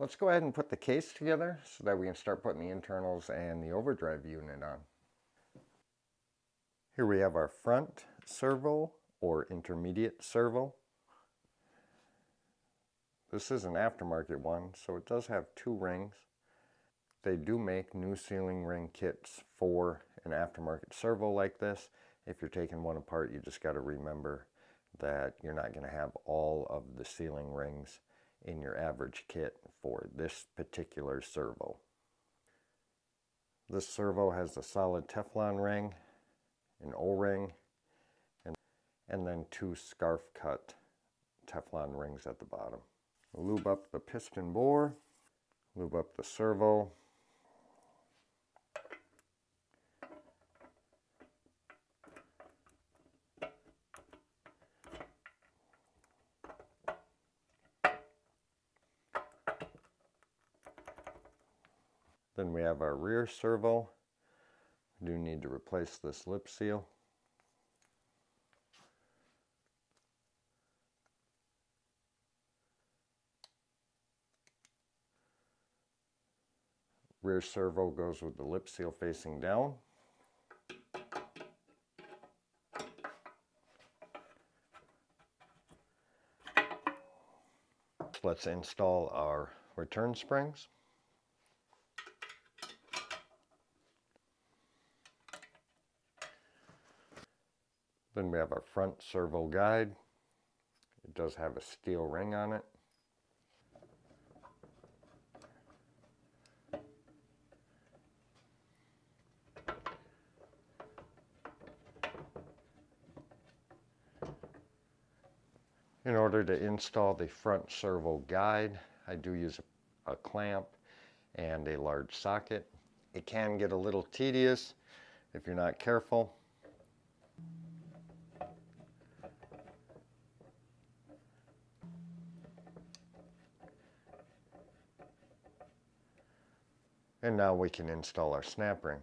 let's go ahead and put the case together so that we can start putting the internals and the overdrive unit on. Here we have our front servo or intermediate servo. This is an aftermarket one, so it does have two rings. They do make new sealing ring kits for an aftermarket servo like this. If you're taking one apart, you just got to remember that you're not going to have all of the sealing rings in your average kit for this particular servo. This servo has a solid Teflon ring, an O-ring, and, and then two scarf cut Teflon rings at the bottom. Lube up the piston bore, lube up the servo, Then we have our rear servo. We do need to replace this lip seal. Rear servo goes with the lip seal facing down. Let's install our return springs. Then we have our front servo guide. It does have a steel ring on it. In order to install the front servo guide, I do use a, a clamp and a large socket. It can get a little tedious if you're not careful. And now we can install our snap ring.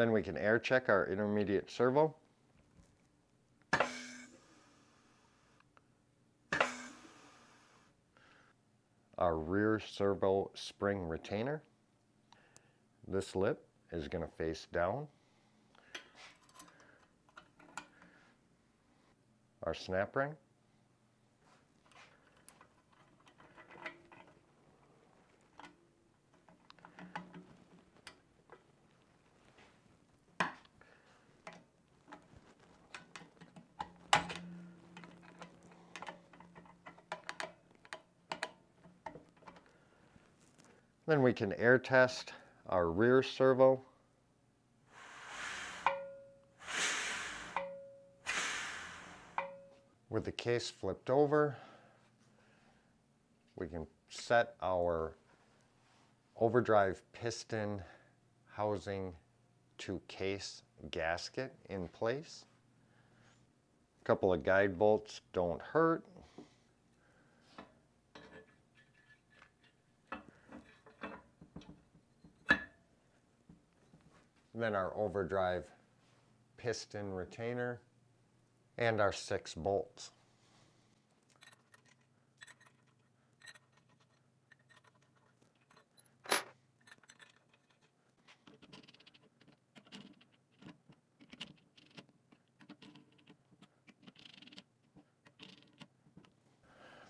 Then we can air check our intermediate servo. Our rear servo spring retainer. This lip is going to face down. Our snap ring. Then we can air test our rear servo. With the case flipped over, we can set our overdrive piston housing to case gasket in place. A couple of guide bolts don't hurt. Then our overdrive piston retainer, and our six bolts.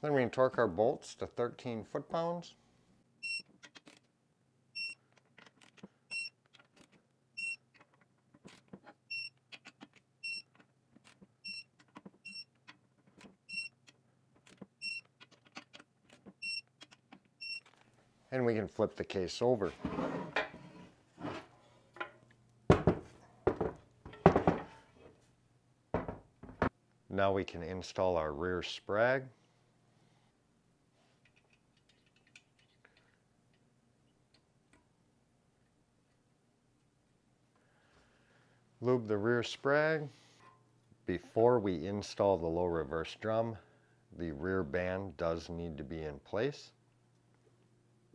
Then we can torque our bolts to 13 foot-pounds. And we can flip the case over. Now we can install our rear sprag. Lube the rear sprag. Before we install the low reverse drum, the rear band does need to be in place.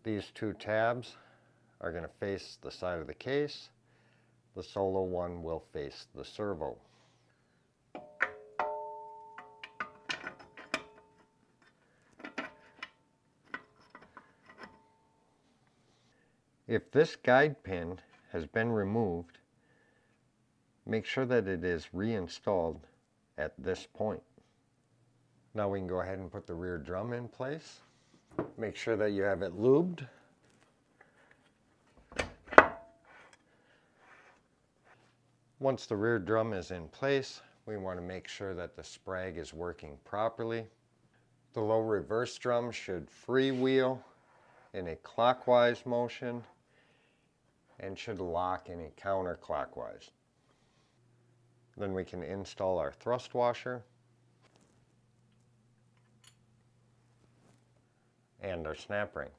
These two tabs are going to face the side of the case. The solo one will face the servo. If this guide pin has been removed, make sure that it is reinstalled at this point. Now we can go ahead and put the rear drum in place. Make sure that you have it lubed. Once the rear drum is in place, we want to make sure that the sprag is working properly. The low reverse drum should freewheel in a clockwise motion and should lock in a counterclockwise. Then we can install our thrust washer and our snap ring.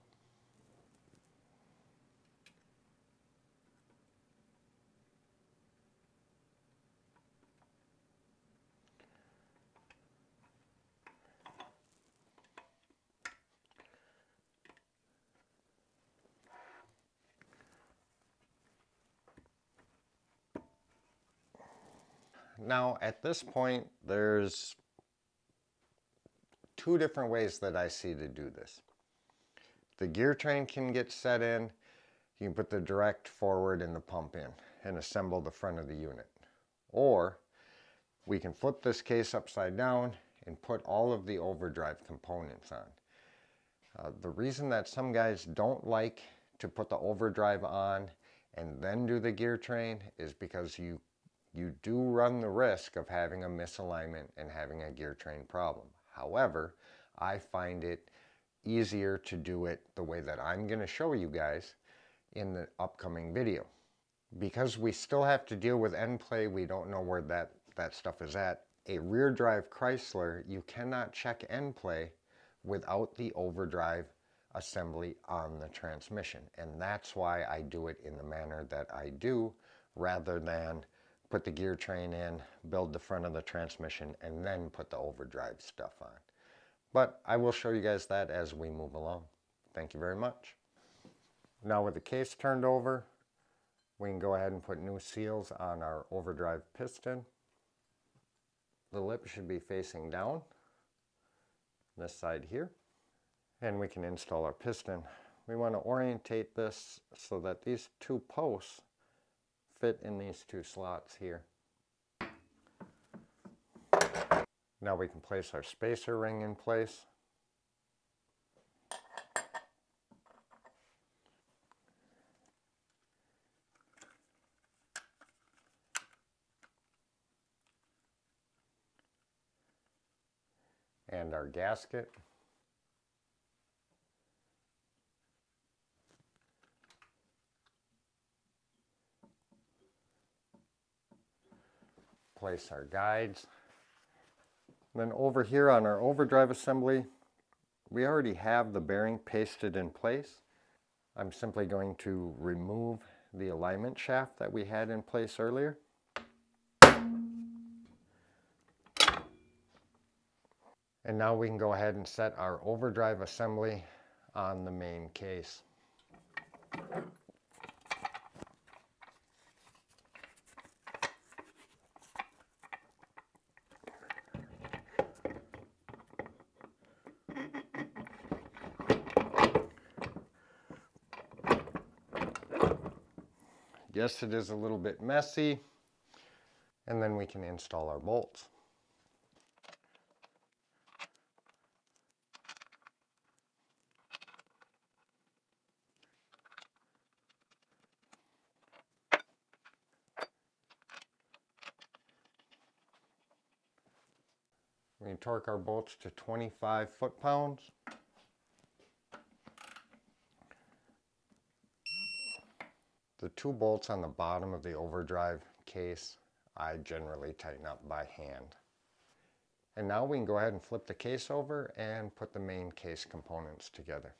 Now, at this point, there's two different ways that I see to do this. The gear train can get set in. You can put the direct forward and the pump in and assemble the front of the unit. Or we can flip this case upside down and put all of the overdrive components on. Uh, the reason that some guys don't like to put the overdrive on and then do the gear train is because you you do run the risk of having a misalignment and having a gear train problem. However, I find it easier to do it the way that I'm going to show you guys in the upcoming video. Because we still have to deal with end play, we don't know where that, that stuff is at. A rear drive Chrysler, you cannot check end play without the overdrive assembly on the transmission. And that's why I do it in the manner that I do rather than put the gear train in, build the front of the transmission, and then put the overdrive stuff on. But I will show you guys that as we move along. Thank you very much. Now with the case turned over, we can go ahead and put new seals on our overdrive piston. The lip should be facing down, this side here. And we can install our piston. We want to orientate this so that these two posts fit in these two slots here. Now we can place our spacer ring in place. And our gasket. place our guides. Then over here on our overdrive assembly, we already have the bearing pasted in place. I'm simply going to remove the alignment shaft that we had in place earlier. And now we can go ahead and set our overdrive assembly on the main case. Yes, it is a little bit messy. And then we can install our bolts. We torque our bolts to 25 foot-pounds. The two bolts on the bottom of the overdrive case, I generally tighten up by hand. And now we can go ahead and flip the case over and put the main case components together.